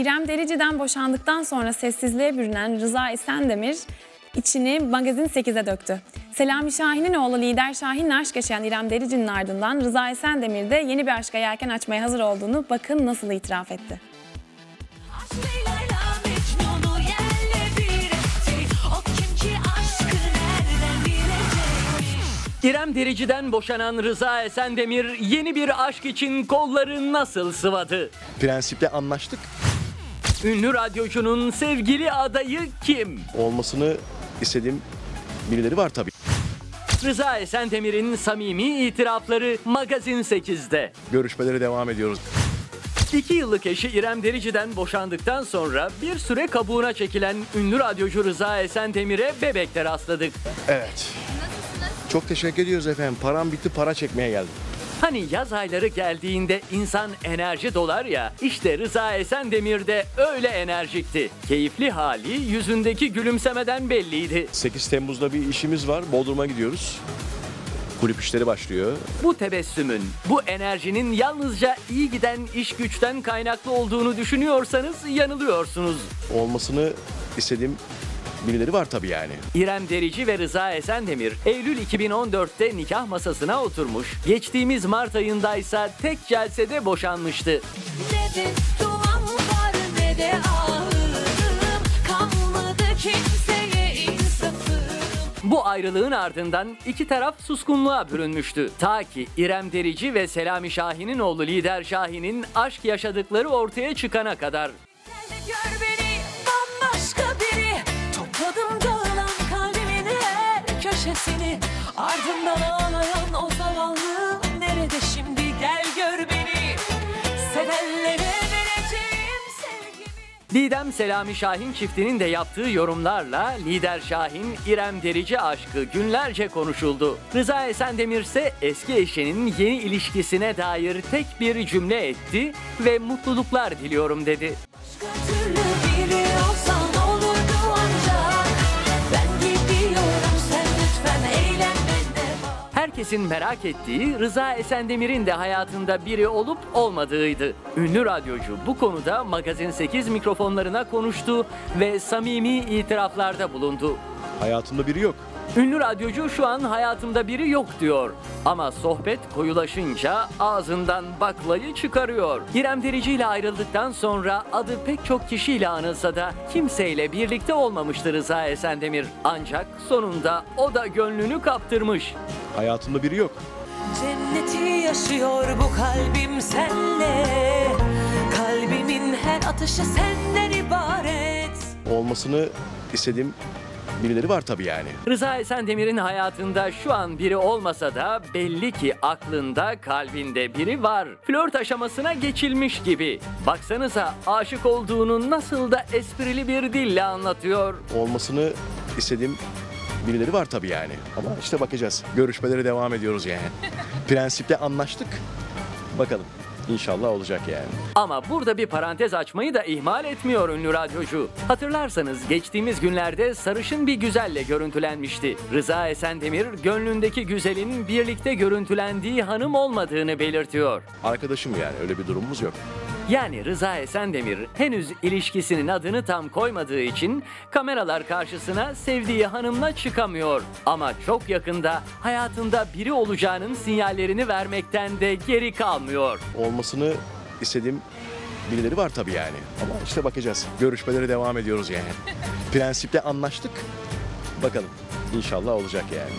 İrem Derici'den boşandıktan sonra sessizliğe bürünen Rıza Esendemir içini Magazin 8'e döktü. Selami Şahin'in oğlu Lider Şahin'le aşk yaşayan İrem Derici'nin ardından Rıza Esendemir de yeni bir aşka yelken açmaya hazır olduğunu bakın nasıl itiraf etti. İrem Derici'den boşanan Rıza Esendemir yeni bir aşk için kolları nasıl sıvadı? Prensipte anlaştık. Ünlü radyocunun sevgili adayı kim? Olmasını istediğim birileri var tabii. Rıza Esendemir'in samimi itirafları Magazin 8'de. Görüşmelere devam ediyoruz. İki yıllık eşi İrem Derici'den boşandıktan sonra bir süre kabuğuna çekilen ünlü radyocu Rıza Esendemir'e bebekte rastladık. Evet. Çok teşekkür ediyoruz efendim. Param bitti para çekmeye geldim. Hani yaz ayları geldiğinde insan enerji dolar ya, işte Rıza Esendemir de öyle enerjikti. Keyifli hali yüzündeki gülümsemeden belliydi. 8 Temmuz'da bir işimiz var. Bodrum'a gidiyoruz. Kulüp işleri başlıyor. Bu tebessümün, bu enerjinin yalnızca iyi giden iş güçten kaynaklı olduğunu düşünüyorsanız yanılıyorsunuz. Olmasını istediğim birileri var tabii yani. İrem Derici ve Rıza Esendemir Eylül 2014'te nikah masasına oturmuş, geçtiğimiz Mart ayındaysa tek celsede boşanmıştı. Ne de duam var ne de ağırım. Kalmadı kimseye insafım. Bu ayrılığın ardından iki taraf suskunluğa bürünmüştü. Ta ki İrem Derici ve Selami Şahin'in oğlu Lider Şahin'in aşk yaşadıkları ortaya çıkana kadar. Gel de gör beni köşesini. Ardından ağlayan o zavallı nerede şimdi gel gör beni. Sevenlere vereceğim sevgimi. Didem Selami Şahin çiftinin de yaptığı yorumlarla Lider Şahin İrem Derici aşkı günlerce konuşuldu. Rıza Esendemir ise eski eşinin yeni ilişkisine dair tek bir cümle etti ve mutluluklar diliyorum dedi. Başka türlü Herkesin merak ettiği Rıza Esendemir'in de hayatında biri olup olmadığıydı. Ünlü radyocu bu konuda Magazin 8 mikrofonlarına konuştu ve samimi itiraflarda bulundu. Hayatımda biri yok. Ünlü radyocu şu an hayatımda biri yok diyor. Ama sohbet koyulaşınca ağzından baklayı çıkarıyor. İrem Derici ile ayrıldıktan sonra adı pek çok kişiyle anılsa da kimseyle birlikte olmamıştı Rıza Esendemir. Ancak sonunda o da gönlünü kaptırmış. Hayatımda biri yok. Cenneti yaşıyor bu kalbim senle Kalbimin her atışı senden ibaret Olmasını istediğim birileri var tabii yani. Rıza Esendemir'in hayatında şu an biri olmasa da belli ki aklında, kalbinde biri var. Flört aşamasına geçilmiş gibi. Baksanıza aşık olduğunu nasıl da esprili bir dille anlatıyor. Olmasını istediğim birileri var tabii yani. Ama işte bakacağız. Görüşmelere devam ediyoruz yani. Prensipte anlaştık. Bakalım. İnşallah olacak yani. Ama burada bir parantez açmayı da ihmal etmiyor ünlü radyocu. Hatırlarsanız geçtiğimiz günlerde sarışın bir güzelle görüntülenmişti. Rıza Esendemir gönlündeki güzelin birlikte görüntülendiği hanım olmadığını belirtiyor. Arkadaşım yani öyle bir durumumuz yok. Yani Rıza Esendemir henüz ilişkisinin adını tam koymadığı için kameralar karşısına sevdiği hanımla çıkamıyor. Ama çok yakında hayatında biri olacağının sinyallerini vermekten de geri kalmıyor. Olmasını istediğim birileri var tabii yani. Ama işte bakacağız. Görüşmelere devam ediyoruz yani. Prensipte anlaştık. Bakalım. İnşallah olacak yani.